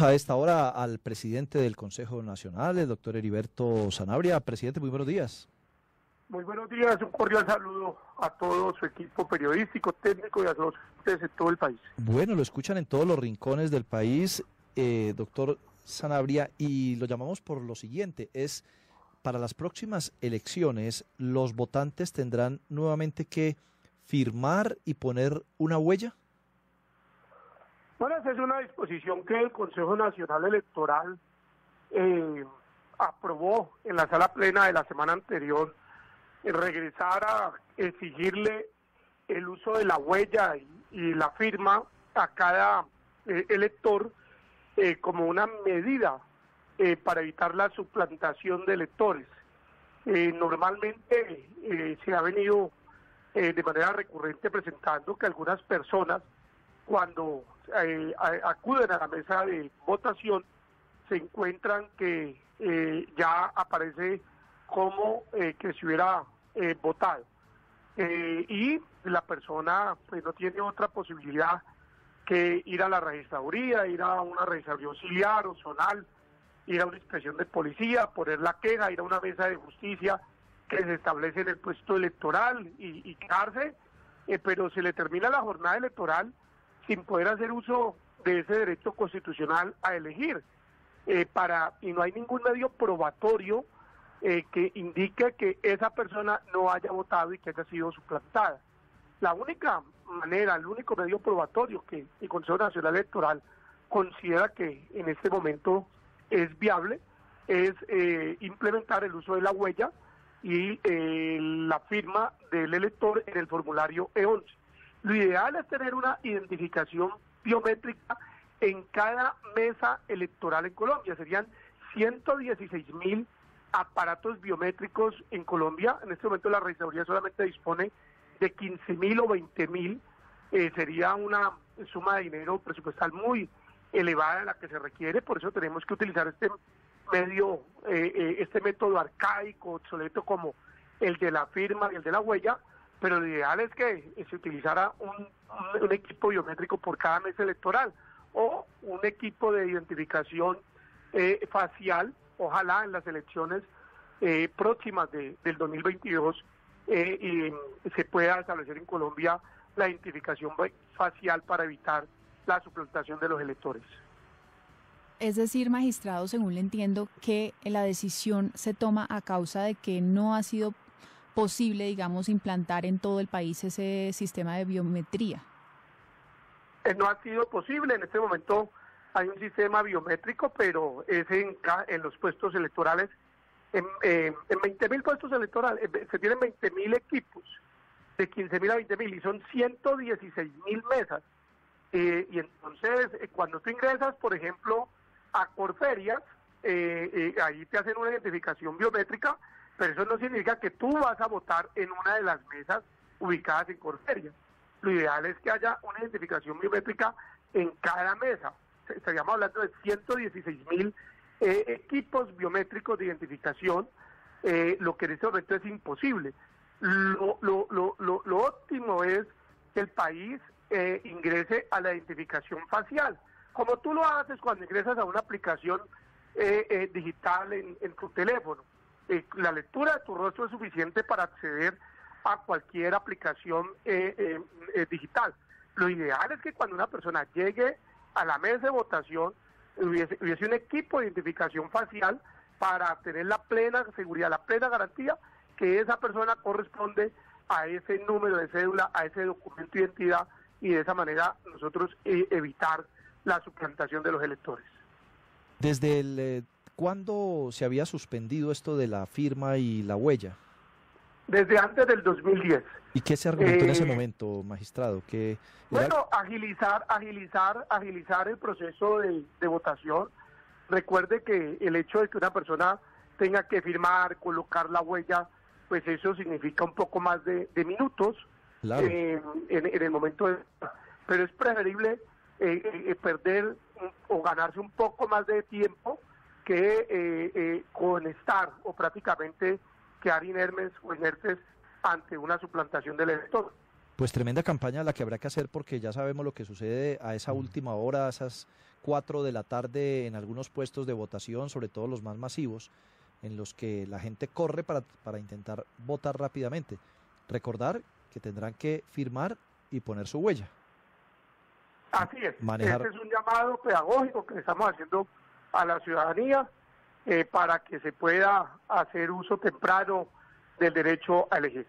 A esta hora al presidente del Consejo Nacional, el doctor Heriberto Sanabria. Presidente, muy buenos días. Muy buenos días, un cordial saludo a todo su equipo periodístico, técnico y a todos ustedes de todo el país. Bueno, lo escuchan en todos los rincones del país, eh, doctor Sanabria, y lo llamamos por lo siguiente, es para las próximas elecciones los votantes tendrán nuevamente que firmar y poner una huella. Bueno, esa es una disposición que el Consejo Nacional Electoral eh, aprobó en la sala plena de la semana anterior, regresar a exigirle el uso de la huella y, la firma a cada eh, elector eh, como una medida para evitar la suplantación de electores. normalmente se ha venido de manera recurrente presentando que algunas personas cuando eh, acuden a la mesa de votación, se encuentran que eh, ya aparece como eh, que se hubiera votado. y la persona pues no tiene otra posibilidad que ir a la registraduría, ir a una registraduría auxiliar o zonal, ir a una inspección de policía, poner la queja, ir a una mesa de justicia que se establece en el puesto electoral y, y quedarse, pero se le termina la jornada electoral sin poder hacer uso de ese derecho constitucional a elegir. Eh, para y no hay ningún medio probatorio eh, que indique que esa persona no haya votado y que haya sido suplantada. La única manera, el único medio probatorio que el Consejo Nacional Electoral considera que en este momento es viable es eh, implementar el uso de la huella y la firma del elector en el formulario E11. Lo ideal es tener una identificación biométrica en cada mesa electoral en Colombia. Serían 116 mil aparatos biométricos en Colombia. En este momento la registraduría solamente dispone de 15 mil o 20 mil. Eh, sería una suma de dinero presupuestal muy elevada la que se requiere. Por eso tenemos que utilizar este medio, eh, eh, este método arcaico, obsoleto como el de la firma y el de la huella, pero lo ideal es que se utilizara un, equipo biométrico por cada mes electoral o un equipo de identificación eh, facial, ojalá en las elecciones eh, próximas de, del 2022 eh, y se pueda establecer en Colombia la identificación facial para evitar la suplantación de los electores. Es decir, magistrado, según le entiendo, que la decisión se toma a causa de que no ha sido posible, digamos, implantar en todo el país ese sistema de biometría? Eh, no ha sido posible. En este momento hay un sistema biométrico, pero es en, en los puestos electorales. En, eh, en 20 mil puestos electorales eh, se tienen 20 mil equipos, de 15 mil a 20 mil, y son 116 mil mesas. y entonces, cuando tú ingresas, por ejemplo, a Corferias, ahí te hacen una identificación biométrica pero eso no significa que tú vas a votar en una de las mesas ubicadas en Corferia. Lo ideal es que haya una identificación biométrica en cada mesa. Estaríamos hablando de 116 mil eh, equipos biométricos de identificación, eh, lo que en este momento es imposible. Lo, óptimo es que el país eh, ingrese a la identificación facial, como tú lo haces cuando ingresas a una aplicación digital en tu teléfono eh, la lectura de tu rostro es suficiente para acceder a cualquier aplicación eh, eh, digital. Lo ideal es que cuando una persona llegue a la mesa de votación hubiese, hubiese un equipo de identificación facial para tener la plena seguridad, la plena garantía que esa persona corresponde a ese número de cédula, a ese documento de identidad y de esa manera nosotros evitar la suplantación de los electores. Desde el ¿Cuándo se había suspendido esto de la firma y la huella? Desde antes del 2010. ¿Y qué se argumentó en ese eh, momento, magistrado? Que bueno, agilizar, agilizar, agilizar el proceso de, votación. Recuerde que el hecho de que una persona tenga que firmar, colocar la huella, pues eso significa un poco más de, minutos eh, en, el momento de... Pero es preferible eh, perder o ganarse un poco más de tiempo que eh, eh, con estar o prácticamente quedar inermes o inertes ante una suplantación del elector. Pues tremenda campaña la que habrá que hacer porque ya sabemos lo que sucede a esa última hora, a esas cuatro de la tarde en algunos puestos de votación, sobre todo los más masivos, en los que la gente corre para, para intentar votar rápidamente. Recordar que tendrán que firmar y poner su huella. Así es. Manejar... Este es un llamado pedagógico que estamos haciendo a la ciudadanía eh, para que se pueda hacer uso temprano del derecho a elegir.